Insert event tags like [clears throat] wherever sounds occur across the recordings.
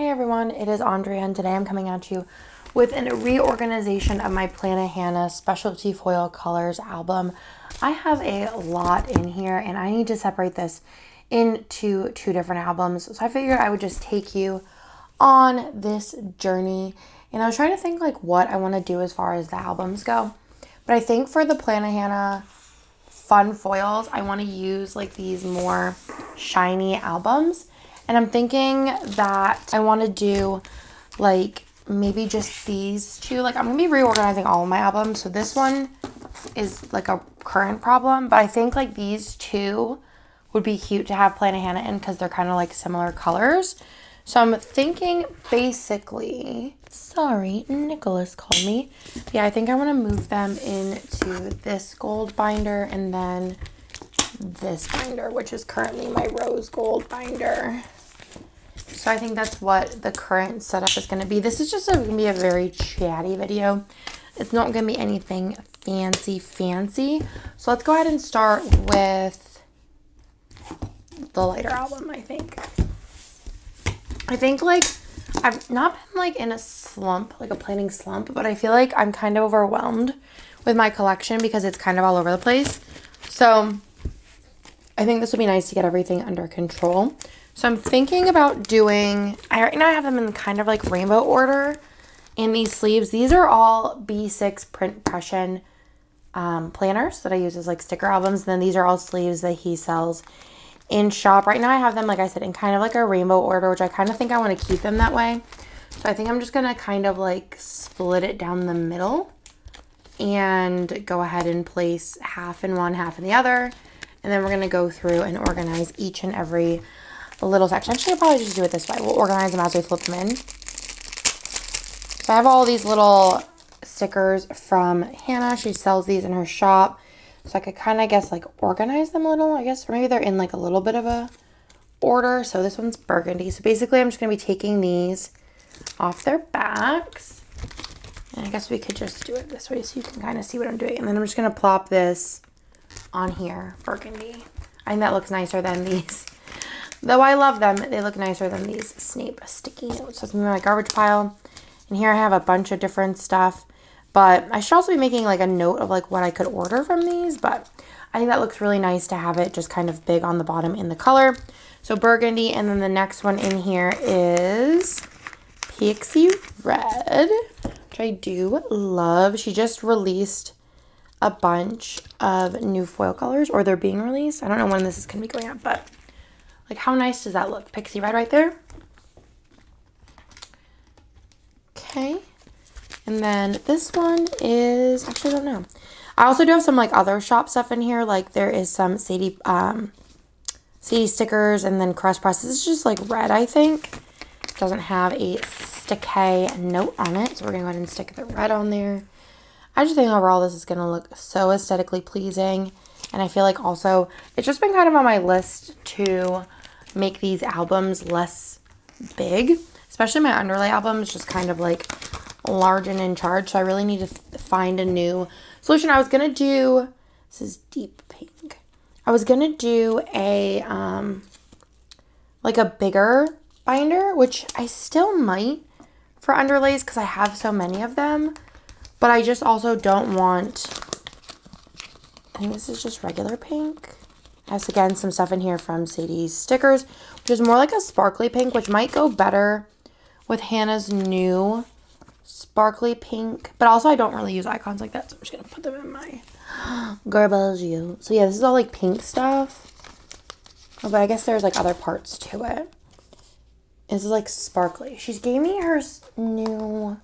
Hey everyone, it is Andrea and today I'm coming at you with a reorganization of my Plannahannah Specialty Foil Colors album. I have a lot in here and I need to separate this into two different albums. So I figured I would just take you on this journey and I was trying to think like what I want to do as far as the albums go. But I think for the Plannahannah fun foils, I want to use like these more shiny albums. And I'm thinking that I want to do like maybe just these two. Like I'm going to be reorganizing all of my albums. So this one is like a current problem, but I think like these two would be cute to have Plannahannah in because they're kind of like similar colors. So I'm thinking basically, sorry, Nicholas called me. Yeah, I think I want to move them into this gold binder and then this binder, which is currently my rose gold binder. So I think that's what the current setup is going to be. This is just going to be a very chatty video. It's not going to be anything fancy, fancy. So let's go ahead and start with the lighter album, I think. I think like I've not been like in a slump, like a planning slump, but I feel like I'm kind of overwhelmed with my collection because it's kind of all over the place. So I think this would be nice to get everything under control. So I'm thinking about doing, I right now I have them in kind of like rainbow order in these sleeves. These are all B6 PrintPression um, planners that I use as like sticker albums. And then these are all sleeves that he sells in shop. Right now I have them, like I said, in kind of like a rainbow order, which I kind of think I want to keep them that way. So I think I'm just going to kind of like split it down the middle and go ahead and place half in one, half in the other. And then we're going to go through and organize each and every little section. Actually, I'll probably just do it this way. We'll organize them as we flip them in. So I have all these little stickers from Hannah. She sells these in her shop. So I could kind of guess like organize them a little, I guess. Or maybe they're in like a little bit of a order. So this one's burgundy. So basically I'm just going to be taking these off their backs. And I guess we could just do it this way so you can kind of see what I'm doing. And then I'm just going to plop this on here, burgundy. I think that looks nicer than these. [laughs] Though I love them, they look nicer than these Snape sticky notes. That's in my garbage pile. And here I have a bunch of different stuff. But I should also be making like a note of like what I could order from these. But I think that looks really nice to have it just kind of big on the bottom in the color. So burgundy. And then the next one in here is Pixie Red, which I do love. She just released a bunch of new foil colors or they're being released. I don't know when this is going to be going up, but like how nice does that look? Pixie Red right there. Okay. And then this one is, actually I don't know. I also do have some like other shop stuff in here. Like there is some Sadie, um, Sadie stickers and then Crust Press. This is just like red, I think. doesn't have a sticky note on it. So we're going to go ahead and stick the red on there. I just think overall this is going to look so aesthetically pleasing. And I feel like also it's just been kind of on my list to make these albums less big. Especially my underlay album is just kind of like large and in charge. So I really need to find a new solution. I was going to do, this is deep pink. I was going to do a, um, like a bigger binder, which I still might for underlays because I have so many of them. But I just also don't want, I think this is just regular pink. Has again some stuff in here from Sadie's stickers, which is more like a sparkly pink, which might go better with Hannah's new sparkly pink. But also I don't really use icons like that, so I'm just going to put them in my [gasps] Garbaggio. So yeah, this is all like pink stuff. Oh, but I guess there's like other parts to it. This is like sparkly. She's gave me her new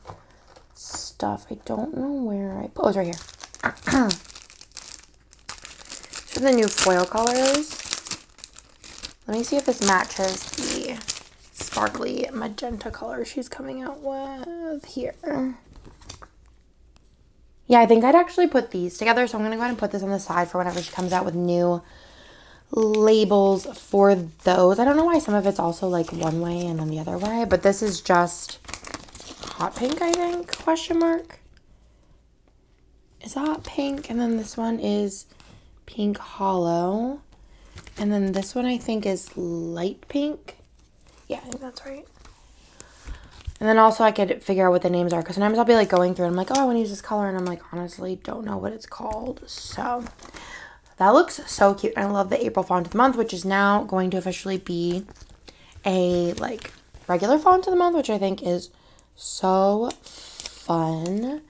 stuff. I don't know where I... Oh, it's right here. [clears throat] the new foil colors. Let me see if this matches the sparkly magenta color she's coming out with here. Yeah, I think I'd actually put these together. So I'm going to go ahead and put this on the side for whenever she comes out with new labels for those. I don't know why some of it's also like one way and then the other way. But this is just hot pink, I think, question mark. Is that pink? And then this one is pink hollow. And then this one I think is light pink. Yeah, I think that's right. And then also I could figure out what the names are because sometimes I'll be like going through and I'm like, oh, I want to use this color. And I'm like, honestly, don't know what it's called. So that looks so cute. I love the April font of the month, which is now going to officially be a like regular font of the month, which I think is so fun.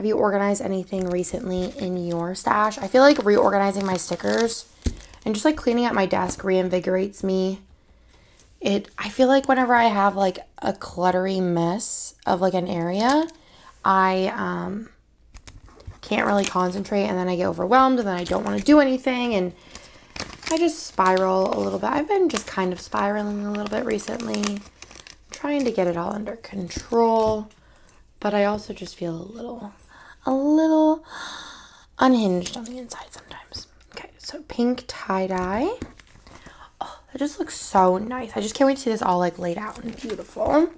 Have you organized anything recently in your stash? I feel like reorganizing my stickers and just like cleaning up my desk reinvigorates me it I feel like whenever I have like a cluttery mess of like an area, I um can't really concentrate and then I get overwhelmed and then I don't want to do anything and I just spiral a little bit. I've been just kind of spiraling a little bit recently, trying to get it all under control, but I also just feel a little a little unhinged on the inside sometimes. Okay, so pink tie-dye. Oh, it just looks so nice. I just can't wait to see this all like laid out and beautiful.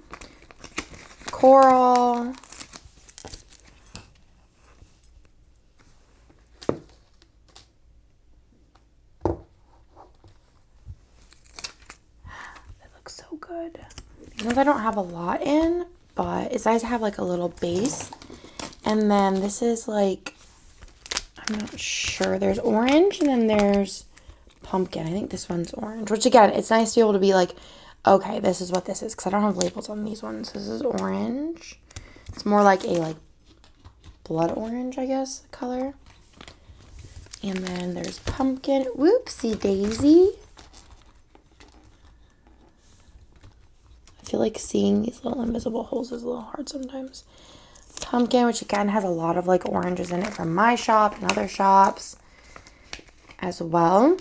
Coral. It looks so good. Because I don't have a lot in, but it's nice to have like a little base. And then this is like, I'm not sure. There's orange and then there's pumpkin. I think this one's orange, which again, it's nice to be able to be like, okay, this is what this is because I don't have labels on these ones. This is orange. It's more like a like blood orange, I guess, color. And then there's pumpkin. Whoopsie daisy. I feel like seeing these little invisible holes is a little hard sometimes. Pumpkin, which again has a lot of like oranges in it from my shop and other shops as well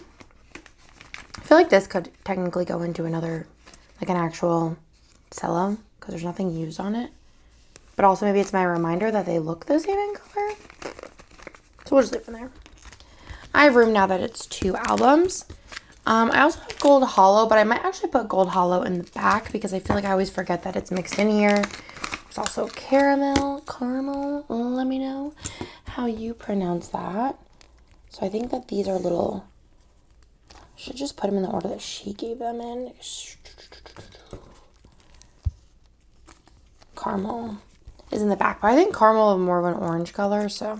I feel like this could technically go into another, like an actual cello because there's nothing used on it. But also maybe it's my reminder that they look the same in color. So we'll just leave them there. I have room now that it's two albums. Um, I also have Gold Hollow, but I might actually put Gold Hollow in the back because I feel like I always forget that it's mixed in here. There's also caramel, caramel. Let me know how you pronounce that. So I think that these are little should just put them in the order that she gave them in. Caramel is in the back, but I think caramel is more of an orange color, so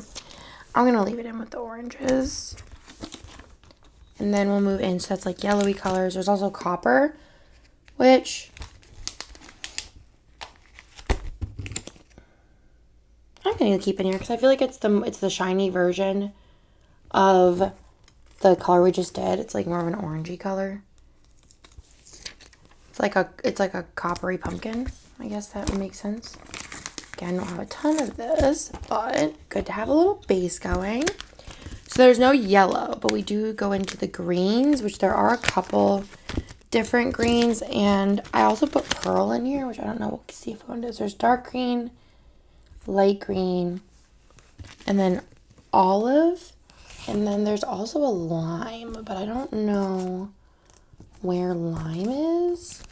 I'm gonna leave it in with the oranges. And then we'll move in, so that's like yellowy colors. There's also copper, which I'm gonna keep in here because I feel like it's the it's the shiny version of the color we just did. It's like more of an orangey color. It's like a it's like a coppery pumpkin. I guess that would make sense. Again, don't have a ton of this, but good to have a little base going. So there's no yellow, but we do go into the greens, which there are a couple different greens. And I also put pearl in here, which I don't know. We'll see if one does. There's dark green, light green, and then olive and then there's also a lime, but I don't know where lime is.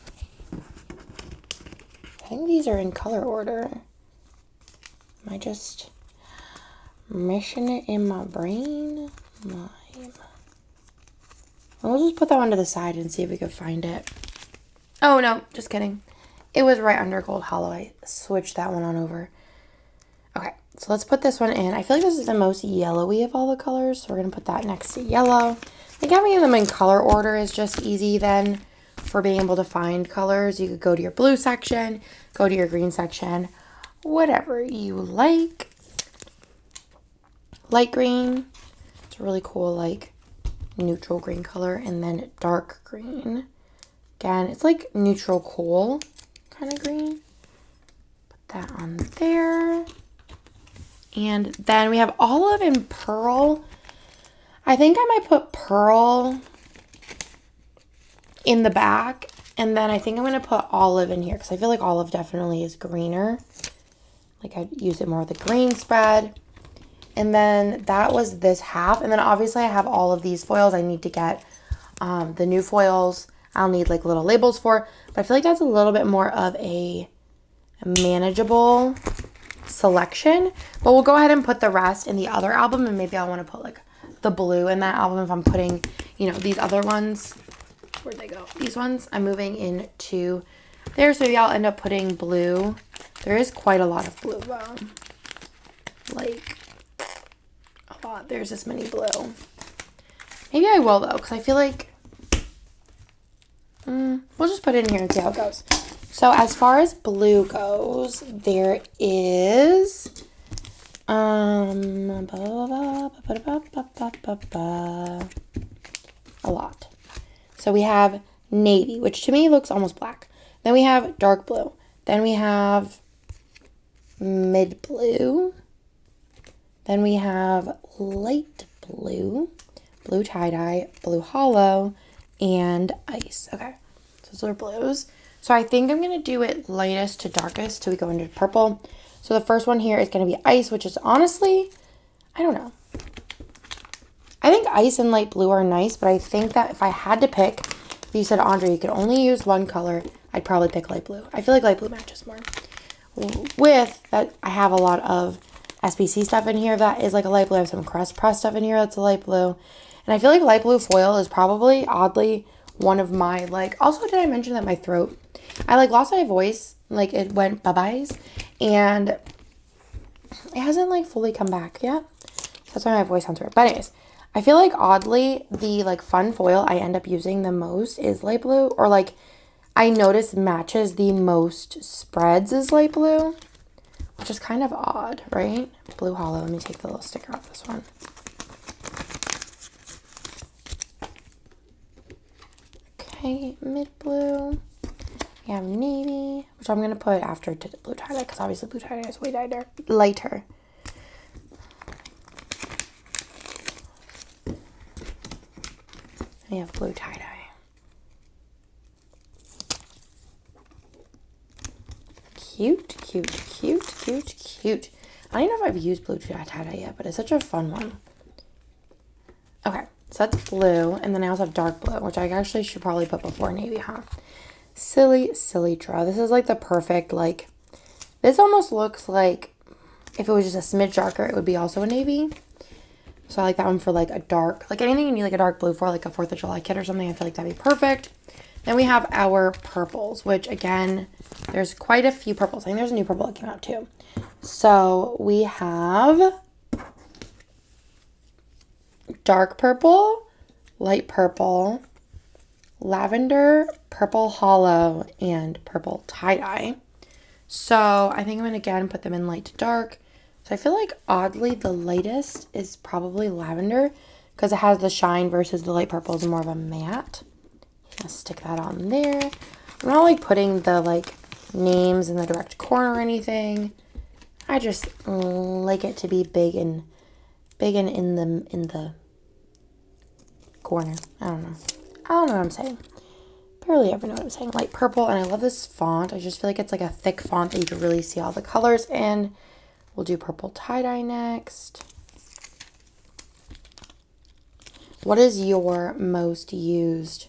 I think these are in color order. Am I just meshing it in my brain? Lime. We'll just put that one to the side and see if we can find it. Oh, no, just kidding. It was right under Gold Hollow. I switched that one on over. So let's put this one in. I feel like this is the most yellowy of all the colors, so we're going to put that next to yellow. I think having them in color order is just easy then for being able to find colors. You could go to your blue section, go to your green section, whatever you like. Light green, it's a really cool like neutral green color, and then dark green. Again, it's like neutral cool kind of green. Put that on there. And then we have olive and pearl. I think I might put pearl in the back. And then I think I'm going to put olive in here because I feel like olive definitely is greener. Like I'd use it more with a green spread. And then that was this half. And then obviously I have all of these foils. I need to get um, the new foils. I'll need like little labels for. But I feel like that's a little bit more of a manageable selection. But we'll go ahead and put the rest in the other album and maybe I want to put like the blue in that album if I'm putting, you know, these other ones. Where'd they go? These ones I'm moving into there. So maybe I'll end up putting blue. There is quite a lot of blue though. Like a lot. There's this many blue. Maybe I will though, because I feel like mm, we'll just put it in here and see how it goes. So as far as blue goes, there is um a lot. So we have navy, which to me looks almost black. Then we have dark blue. Then we have mid blue. Then we have light blue, blue tie-dye, blue hollow, and ice. Okay, so those are blues. So I think I'm going to do it lightest to darkest till we go into purple. So the first one here is going to be ice, which is honestly, I don't know. I think ice and light blue are nice, but I think that if I had to pick, if you said, Andre, you could only use one color, I'd probably pick light blue. I feel like light blue matches more. With that, I have a lot of SPC stuff in here that is like a light blue. I have some Crest Press stuff in here that's a light blue. And I feel like light blue foil is probably, oddly, one of my, like, also did I mention that my throat, I like lost my voice, like it went bye-byes, and it hasn't like fully come back yet. That's why my voice sounds weird. But anyways, I feel like oddly, the like fun foil I end up using the most is light blue, or like I notice matches the most spreads is light blue, which is kind of odd, right? Blue hollow. Let me take the little sticker off this one. Okay, mid blue. Have navy, which I'm going to put after blue tie-dye because obviously blue tie-dye is way lighter. lighter. We have blue tie-dye. Cute, cute, cute, cute, cute. I don't know if I've used blue tie-dye yet, but it's such a fun one. Okay, so that's blue, and then I also have dark blue, which I actually should probably put before navy, huh? Silly, silly Dra. This is like the perfect, like, this almost looks like if it was just a smidge darker, it would be also a navy. So I like that one for like a dark, like anything you need like a dark blue for, like a 4th of July kit or something, I feel like that'd be perfect. Then we have our purples, which again, there's quite a few purples. I think there's a new purple that came out too. So we have dark purple, light purple, lavender, purple hollow, and purple tie-dye. So I think I'm going to again put them in light to dark. So I feel like oddly the lightest is probably lavender because it has the shine versus the light purple is more of a matte. I'm stick that on there. I'm not like putting the like names in the direct corner or anything. I just like it to be big and big and in the in the corner. I don't know. I don't know what I'm saying. Barely ever know what I'm saying. Light purple, and I love this font. I just feel like it's like a thick font that you can really see all the colors in. We'll do purple tie-dye next. What is your most used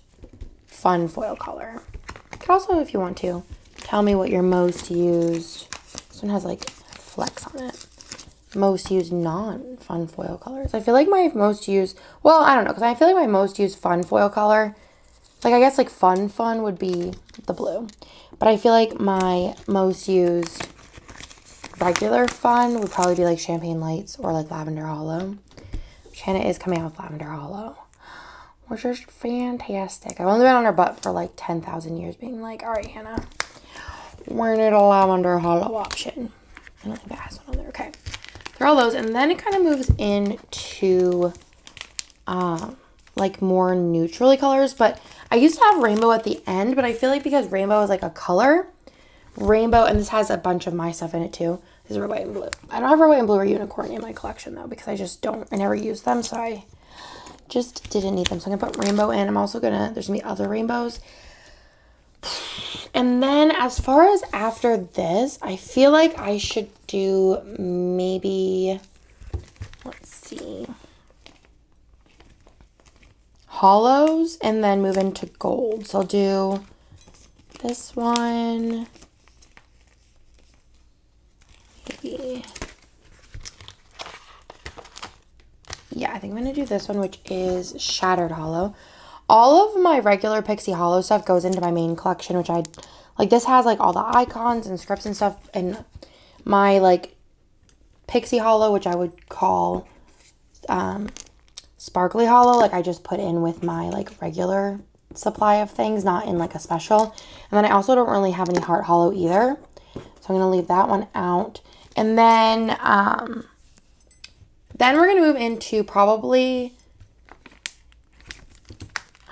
fun foil color? You could also, if you want to, tell me what your most used, this one has like flex on it, most used non-fun foil colors. I feel like my most used, well, I don't know, because I feel like my most used fun foil color, like I guess like fun fun would be the blue. But I feel like my most used regular fun would probably be like Champagne Lights or like Lavender Hollow. Shanna is coming out with Lavender Hollow, which is fantastic. I've only been on her butt for like 10,000 years being like, all right, Hannah, we need a Lavender Hollow option. I don't think that has one on there. Okay. All those. And then it kind of moves into um, like more neutrally colors. But I used to have rainbow at the end, but I feel like because rainbow is like a color, rainbow, and this has a bunch of my stuff in it too. This is red, white, and blue. I don't have red, white, and blue or unicorn in my collection though because I just don't, I never use them. So I just didn't need them. So I'm going to put rainbow in. I'm also going to, there's going to be other rainbows. And then as far as after this, I feel like I should do maybe, let's see, hollows and then move into gold. So I'll do this one, maybe, yeah, I think I'm going to do this one, which is Shattered Hollow. All of my regular Pixie Hollow stuff goes into my main collection, which I Like this has like all the icons and scripts and stuff and my like Pixie Hollow, which I would call um, sparkly hollow, like I just put in with my like regular supply of things, not in like a special. And then I also don't really have any heart hollow either. So I'm going to leave that one out. And then, um, then we're going to move into probably,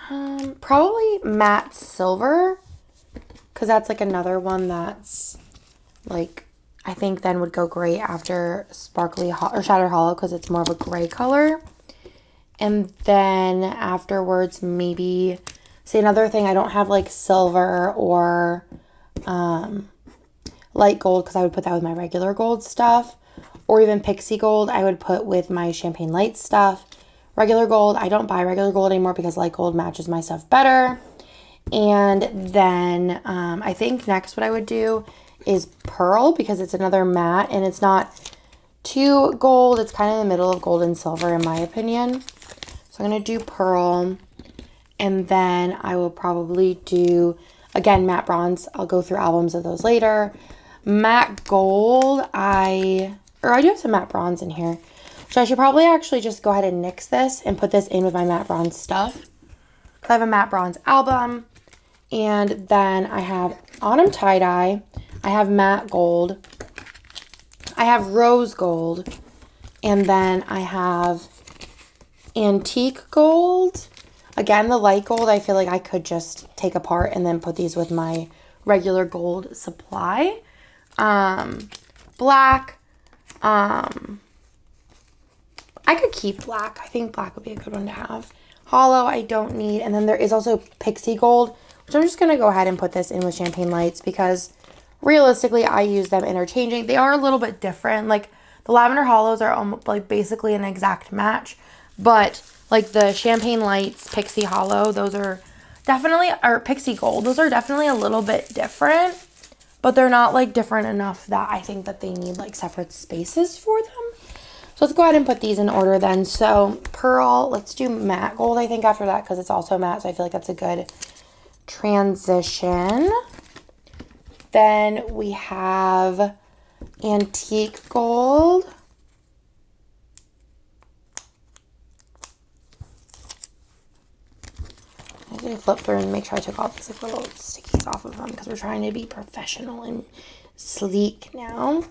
um, probably matte silver. Cause that's like another one that's like, I think then would go great after sparkly ho or shatter hollow because it's more of a gray color. And then afterwards, maybe say another thing. I don't have like silver or um, light gold because I would put that with my regular gold stuff or even pixie gold I would put with my champagne light stuff. Regular gold, I don't buy regular gold anymore because light gold matches my stuff better. And then um, I think next what I would do is pearl because it's another matte and it's not too gold. It's kind of in the middle of gold and silver in my opinion. So I'm going to do pearl and then I will probably do, again, matte bronze. I'll go through albums of those later. Matte gold, I, or I do have some matte bronze in here. So I should probably actually just go ahead and nix this and put this in with my matte bronze stuff. I have a matte bronze album. And then I have autumn tie-dye. I have matte gold. I have rose gold. And then I have antique gold. Again, the light gold, I feel like I could just take apart and then put these with my regular gold supply. Um, black. Um, I could keep black. I think black would be a good one to have. Hollow, I don't need. And then there is also Pixie Gold, which I'm just going to go ahead and put this in with Champagne Lights because realistically, I use them interchanging. They are a little bit different. Like the Lavender Hollows are almost like basically an exact match, but like the Champagne Lights, Pixie Hollow, those are definitely, or Pixie Gold, those are definitely a little bit different, but they're not like different enough that I think that they need like separate spaces for them. So let's go ahead and put these in order then. So Pearl, let's do matte gold I think after that because it's also matte. So I feel like that's a good transition. Then we have antique gold. I need to flip through and make sure I took all these like, little stickies off of them because we're trying to be professional and sleek now.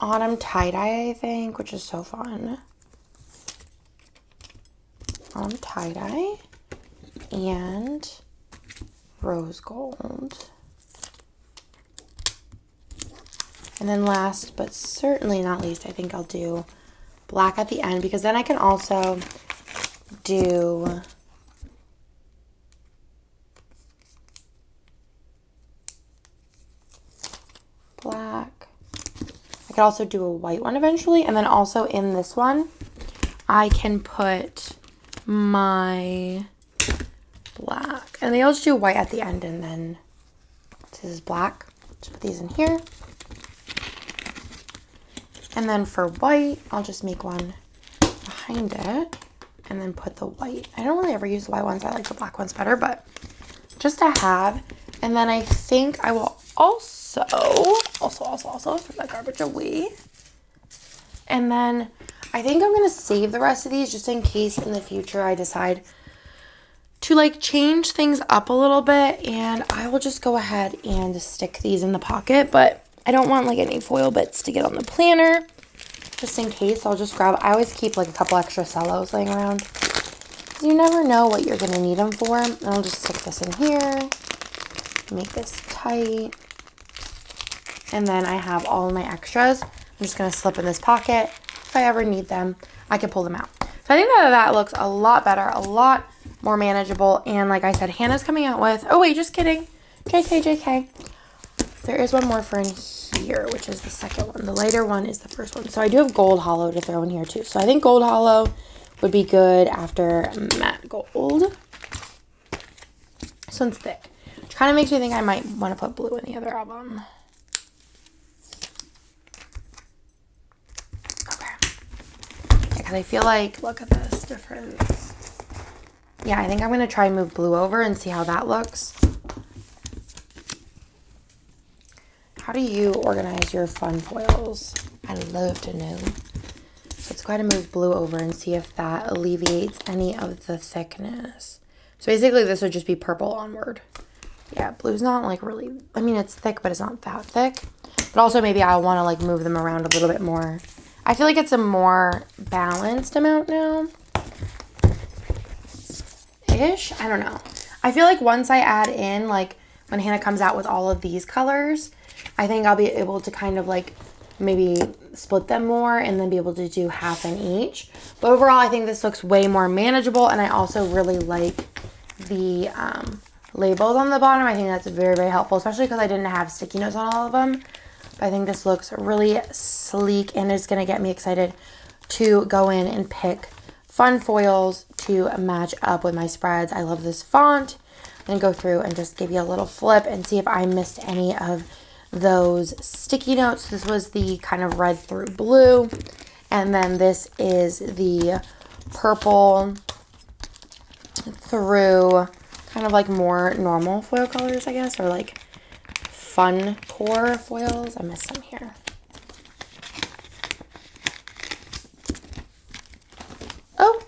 Autumn tie-dye, I think, which is so fun. Autumn tie-dye and rose gold. And then last but certainly not least, I think I'll do black at the end because then I can also do black. I could also do a white one eventually. And then also in this one, I can put my black. And they all just do white at the end and then this is black. Just put these in here. And then for white, I'll just make one behind it and then put the white. I don't really ever use the white ones. I like the black ones better, but just to have. And then I think I will also, also, also, also put that garbage away. And then I think I'm going to save the rest of these just in case in the future I decide to like change things up a little bit. And I will just go ahead and stick these in the pocket. But I don't want like any foil bits to get on the planner. Just in case, I'll just grab, I always keep like a couple extra cellos laying around. You never know what you're going to need them for. And I'll just stick this in here. Make this tight. And then I have all my extras. I'm just going to slip in this pocket. If I ever need them, I can pull them out. So I think that that looks a lot better, a lot more manageable. And like I said, Hannah's coming out with, oh wait, just kidding. JK, JK. There is one more for in here, which is the second one. The lighter one is the first one. So I do have gold hollow to throw in here too. So I think gold hollow would be good after matte gold. This one's thick. Which kind of makes me think I might want to put blue in the other album. Okay. Because I feel like, look at this difference. Yeah, I think I'm going to try and move blue over and see how that looks. How do you organize your fun foils? I'd love to know. So let's go ahead and move blue over and see if that alleviates any of the thickness. So basically this would just be purple onward. Yeah, blue's not like really, I mean, it's thick, but it's not that thick. But also maybe I want to like move them around a little bit more. I feel like it's a more balanced amount now. Ish, I don't know. I feel like once I add in like when Hannah comes out with all of these colors, I think I'll be able to kind of like maybe split them more and then be able to do half in each. But overall, I think this looks way more manageable and I also really like the um, labels on the bottom. I think that's very, very helpful, especially because I didn't have sticky notes on all of them. But I think this looks really sleek and it's going to get me excited to go in and pick fun foils to match up with my spreads. I love this font. And go through and just give you a little flip and see if I missed any of those sticky notes. This was the kind of red through blue. And then this is the purple through kind of like more normal foil colors, I guess, or like fun core foils. I missed some here. Oh,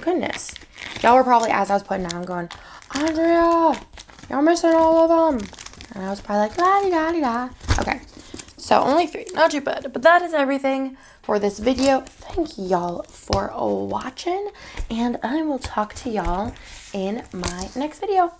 goodness. Y'all were probably, as I was putting down, going, Andrea, y'all missing all of them. And I was probably like, la da da da. Okay, so only three, not too bad. But that is everything for this video. Thank y'all for watching, and I will talk to y'all in my next video.